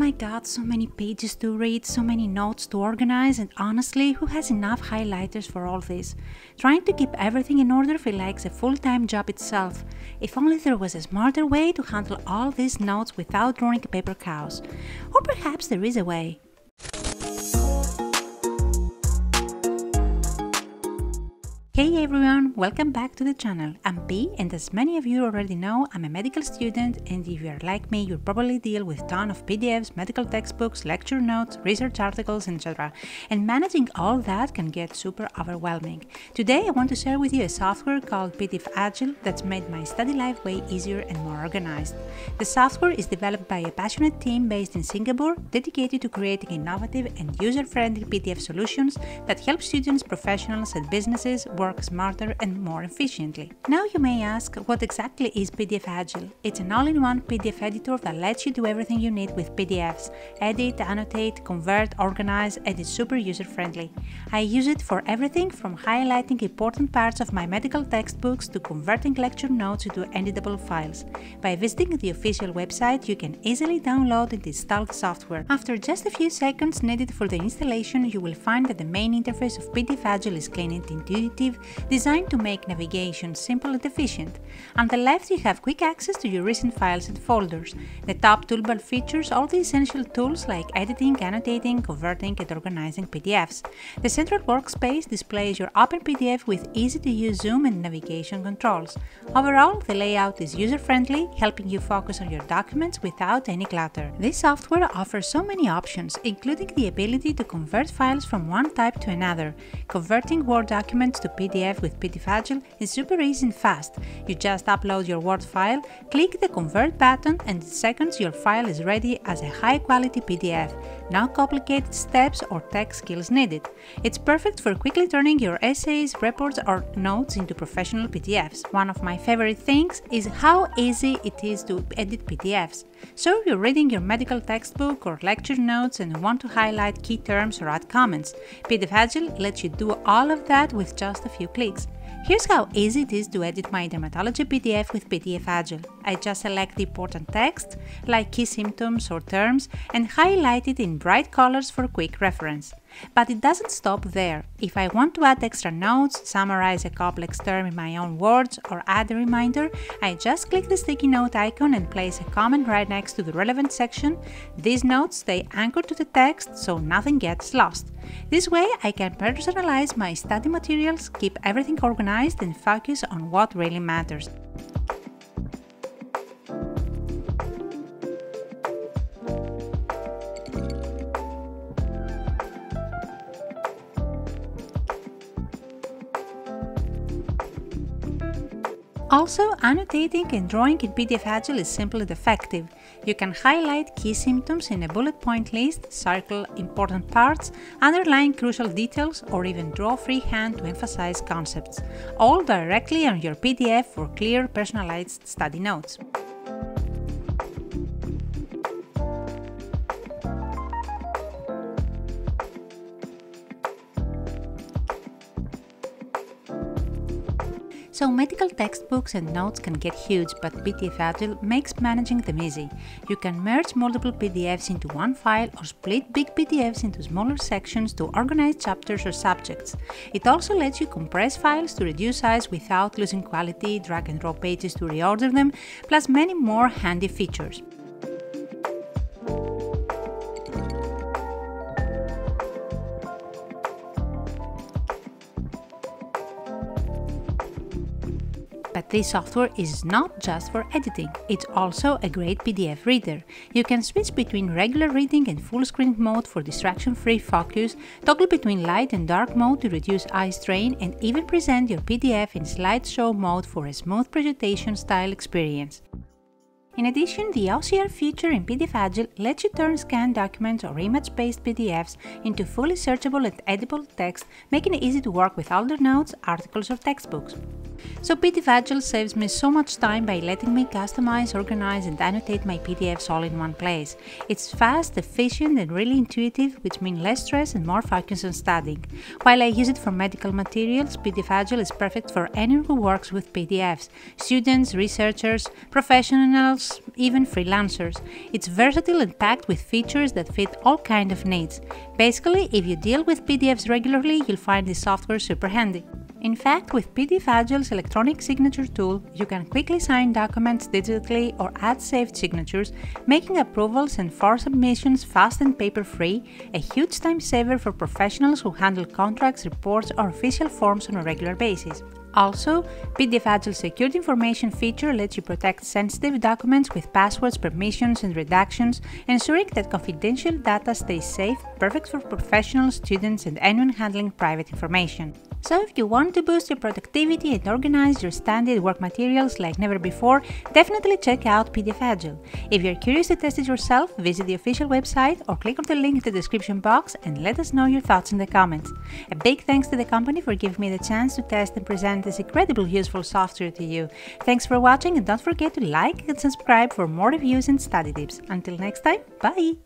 my god, so many pages to read, so many notes to organize, and honestly, who has enough highlighters for all this? Trying to keep everything in order feels like a full time job itself. If only there was a smarter way to handle all these notes without drawing paper cows. Or perhaps there is a way. Hey everyone, welcome back to the channel. I'm P and as many of you already know, I'm a medical student and if you are like me, you'll probably deal with ton of PDFs, medical textbooks, lecture notes, research articles, etc. And managing all that can get super overwhelming. Today I want to share with you a software called PDF Agile that's made my study life way easier and more organized. The software is developed by a passionate team based in Singapore dedicated to creating innovative and user-friendly PDF solutions that help students, professionals and businesses work work smarter and more efficiently. Now you may ask, what exactly is PDF Agile? It's an all-in-one PDF editor that lets you do everything you need with PDFs. Edit, annotate, convert, organize, and it's super user-friendly. I use it for everything from highlighting important parts of my medical textbooks to converting lecture notes into editable files. By visiting the official website, you can easily download and install the software. After just a few seconds needed for the installation, you will find that the main interface of PDF Agile is clean and intuitive, designed to make navigation simple and efficient. On the left you have quick access to your recent files and folders. The top toolbar features all the essential tools like editing, annotating, converting and organizing PDFs. The central workspace displays your open PDF with easy-to-use zoom and navigation controls. Overall, the layout is user-friendly, helping you focus on your documents without any clutter. This software offers so many options, including the ability to convert files from one type to another, converting Word documents to PDF PDF with PDF Agile is super easy and fast. You just upload your Word file, click the Convert button, and in seconds your file is ready as a high quality PDF. No complicated steps or tech skills needed. It's perfect for quickly turning your essays, reports, or notes into professional PDFs. One of my favorite things is how easy it is to edit PDFs. So you're reading your medical textbook or lecture notes and want to highlight key terms or add comments. PDF Agile lets you do all of that with just a few clicks. Here's how easy it is to edit my dermatology PDF with PDF Agile. I just select the important text, like key symptoms or terms, and highlight it in bright colors for quick reference. But it doesn't stop there. If I want to add extra notes, summarize a complex term in my own words, or add a reminder, I just click the sticky note icon and place a comment right next to the relevant section. These notes stay anchored to the text so nothing gets lost. This way I can personalize my study materials, keep everything organized and focus on what really matters. Also, annotating and drawing in PDF Agile is simple and effective. You can highlight key symptoms in a bullet point list, circle important parts, underline crucial details, or even draw freehand to emphasize concepts, all directly on your PDF for clear, personalized study notes. So medical textbooks and notes can get huge, but PDF Agile makes managing them easy. You can merge multiple PDFs into one file or split big PDFs into smaller sections to organize chapters or subjects. It also lets you compress files to reduce size without losing quality, drag and drop pages to reorder them, plus many more handy features. This software is not just for editing, it's also a great PDF reader. You can switch between regular reading and full screen mode for distraction-free focus, toggle between light and dark mode to reduce eye strain, and even present your PDF in slideshow mode for a smooth presentation style experience. In addition, the OCR feature in PDF Agile lets you turn scanned documents or image-based PDFs into fully searchable and editable text, making it easy to work with older notes, articles or textbooks. So PDF Agile saves me so much time by letting me customize, organize and annotate my PDFs all in one place. It's fast, efficient and really intuitive, which means less stress and more focus on studying. While I use it for medical materials, PDF Agile is perfect for anyone who works with PDFs, students, researchers, professionals, professionals, even freelancers. It's versatile and packed with features that fit all kind of needs. Basically, if you deal with PDFs regularly, you'll find this software super handy. In fact, with PDF Agile's electronic signature tool, you can quickly sign documents digitally or add saved signatures, making approvals and for submissions fast and paper-free, a huge time saver for professionals who handle contracts, reports, or official forms on a regular basis. Also, PDF Agile Secured Information feature lets you protect sensitive documents with passwords, permissions, and redactions, ensuring that confidential data stays safe, perfect for professionals, students, and anyone handling private information. So if you want to boost your productivity and organize your standard work materials like never before, definitely check out PDF Agile. If you're curious to test it yourself, visit the official website or click on the link in the description box and let us know your thoughts in the comments. A big thanks to the company for giving me the chance to test and present this incredibly useful software to you. Thanks for watching and don't forget to like and subscribe for more reviews and study tips. Until next time, bye!